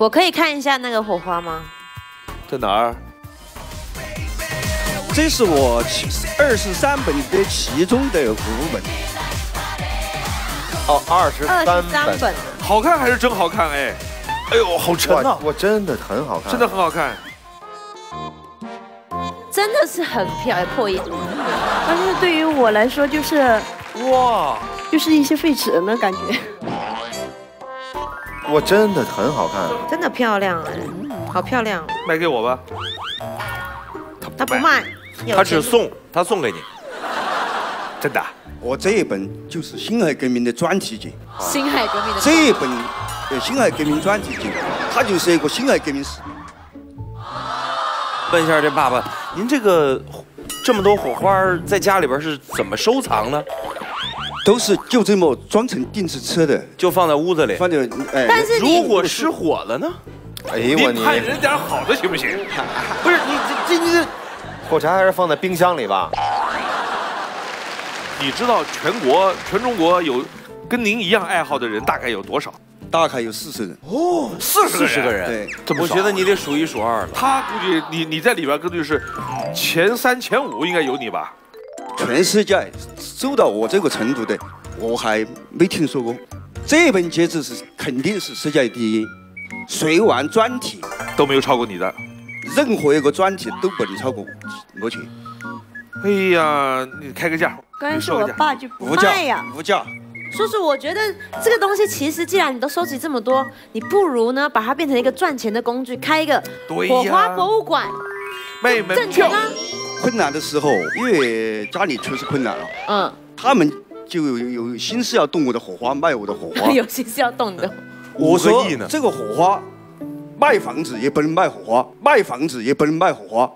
我可以看一下那个火花吗？在哪儿？这是我二十三本的其中的五本。哦，二十三本，好看还是真好看？哎，哎呦，好沉哇呐，我真的很好看，真的很好看。真的是很漂亮，破音。但是对于我来说，就是哇，就是一些废纸的感觉。我真的很好看。真的漂亮哎，好漂亮。卖给我吧。他不卖，有他只送，他送给你。真的。我这一本就是辛亥革命的专题集，辛亥革命的这一本呃辛亥革命专题集，它就是一个辛亥革命史。问一下这爸爸，您这个这么多火花在家里边是怎么收藏呢？都是就这么装成定制车的，就放在屋子里。放在哎。但是如果失火了呢？哎呦我你，你盼人点好的行不行？不是你这这你这 火柴还是放在冰箱里吧？你知道全国全中国有跟您一样爱好的人大概有多少？大概有四十人。哦，四十四十个人。对，这么我觉得你得数一数二了。他估计你你在里边估计是前三前五应该有你吧？全世界走到我这个程度的，我还没听说过。这本戒指是肯定是世界第一，谁玩专题，都没有超过你的。任何一个专题都不能超过目前。哎呀，你开个价，关键是我爸就不无价卖呀。无价。叔叔，我觉得这个东西其实既然你都收集这么多，你不如呢把它变成一个赚钱的工具，开一个火花博物馆，卖门票挣钱。啊。困难的时候，因为家里确实困难了，嗯，他们就有有心思要动我的火花，卖我的火花。有心思要动的。我说这个火花，卖房子也不能卖火花，卖房子也不能卖火花。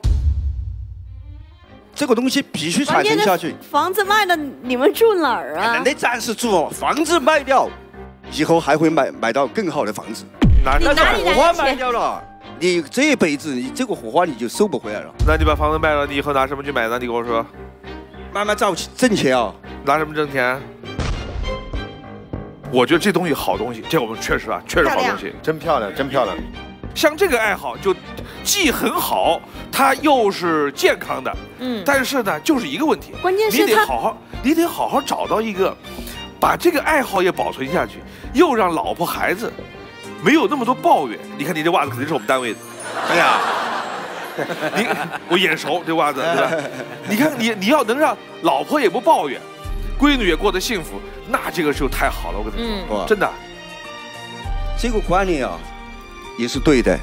这个东西必须传承下去。房子卖了，你们住哪儿啊那？得暂时住，房子卖掉，以后还会买买到更好的房子。哪你但是哪里来的火花卖钱掉了，你这一辈子你这个火花你就收不回来了。那你把房子卖了，你以后拿什么去买呢？你跟我说，慢慢找挣钱啊！拿什么挣钱？我觉得这东西好东西，这我们确实啊，确实好东西。真漂亮，真漂亮。像这个爱好就既很好，它又是健康的，嗯，但是呢，就是一个问题，关键是你得好好，你得好好找到一个，把这个爱好也保存下去，又让老婆孩子没有那么多抱怨。你看你这袜子肯定是我们单位的，哎呀，你我眼熟这袜子对吧？你看你你要能让老婆也不抱怨，闺女也过得幸福，那这个就太好了，我跟你说，嗯，真的。这个观念啊，也是对的，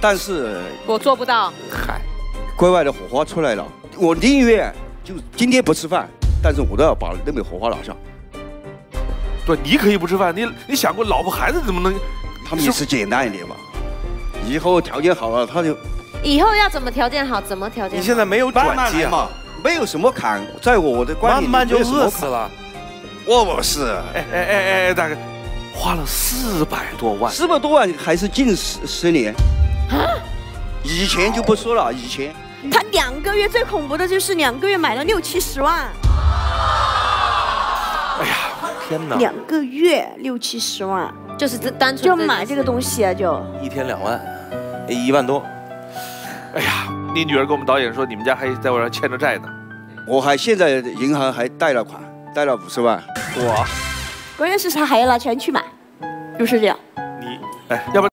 但是我做不到。嗨，国外的火花出来了，我宁愿就今天不吃饭，但是我都要把那枚火花拿下。对，你可以不吃饭，你你想过老婆孩子怎么能？他们也是简单一点嘛，以后条件好了，他就以后要怎么条件好，怎么条件好。你现在没有转机啊，慢来嘛，没有什么坎，在我的观点里慢慢就没有什么坎。饿死了。我不是，哎哎哎哎，大哥，花了四百多万，四百多万还是近十十年。以前就不说了，以前。他两个月最恐怖的就是两个月买了六七十万，哎呀，天哪，两个月六七十万，就是这单纯就买这个东西啊，就一天两万，一万多。哎呀，你女儿跟我们导演说，你们家还在我这儿欠着债呢。我还现在银行还贷了款，贷了五十万。我，关键是他还要拿钱去买，就是这样。你，哎，要不然。